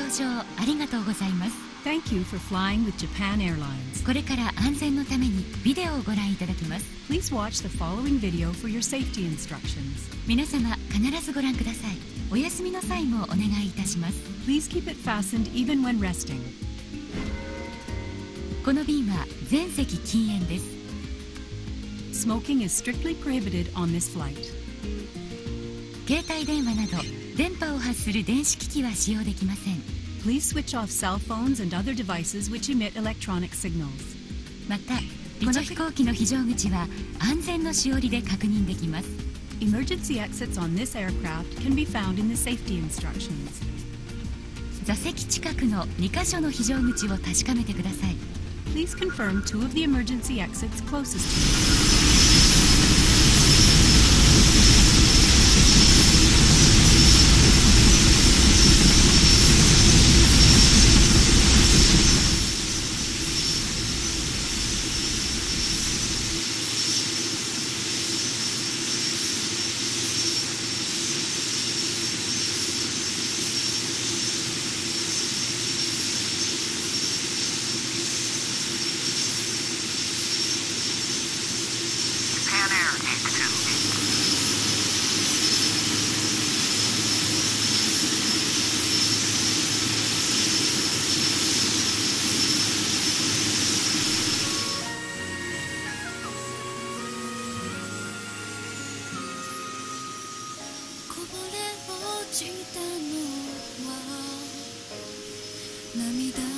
搭乗ありがとうございます Thank you for flying with Japan Airlines. これから安全のためにビデオをご覧いただきます Please watch the following video for your safety instructions. 皆様必ずご覧くださいお休みの際もお願いいたします Please keep it fastened even when resting. この便は全席禁煙です Smoking is strictly prohibited on this flight. 携帯電話など電波を発する電子機器は使用できません Please switch off cell phones and other devices which emit electronic signals. またこの飛行機の非常口は安全のしおりで確認できます Emergency exits on this aircraft can be found in the safety instructions. 座席近くの2カ所の非常口を確かめてください Please confirm two of the emergency exits closest to you. れ落ちたのは涙